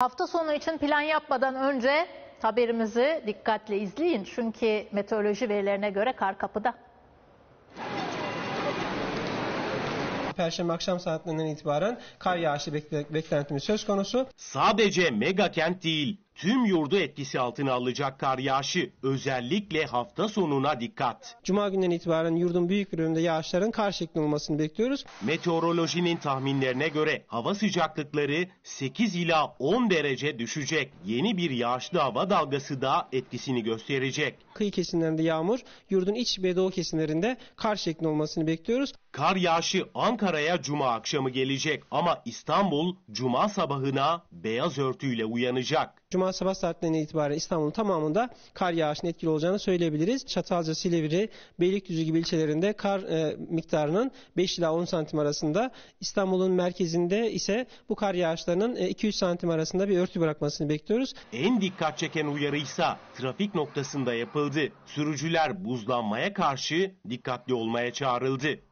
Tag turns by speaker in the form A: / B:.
A: Hafta sonu için plan yapmadan önce haberimizi dikkatle izleyin. Çünkü meteoroloji verilerine göre kar kapıda.
B: Perşembe akşam saatlerinden itibaren kar yağışı bekle- beklentimiz söz konusu.
C: Sadece mega kent değil, tüm yurdu etkisi altına alacak kar yağışı. Özellikle hafta sonuna dikkat.
B: Cuma günden itibaren yurdun büyük bir bölümünde yağışların kar şeklinde olmasını bekliyoruz.
C: Meteorolojinin tahminlerine göre hava sıcaklıkları 8 ila 10 derece düşecek. Yeni bir yağışlı hava dalgası da etkisini gösterecek.
B: Kıyı kesimlerinde yağmur, yurdun iç ve doğu kesimlerinde kar şeklinde olmasını bekliyoruz.
C: Kar yağışı Ankara'ya cuma akşamı gelecek ama İstanbul cuma sabahına beyaz örtüyle uyanacak.
B: Cuma sabah saatlerinden itibaren İstanbul'un tamamında kar yağışının etkili olacağını söyleyebiliriz. Çatalca, Silivri, Beylikdüzü gibi ilçelerinde kar e, miktarının 5 ila 10 santim arasında. İstanbul'un merkezinde ise bu kar yağışlarının e, 2-3 santim arasında bir örtü bırakmasını bekliyoruz.
C: En dikkat çeken uyarıysa trafik noktasında yapıldı. Sürücüler buzlanmaya karşı dikkatli olmaya çağrıldı.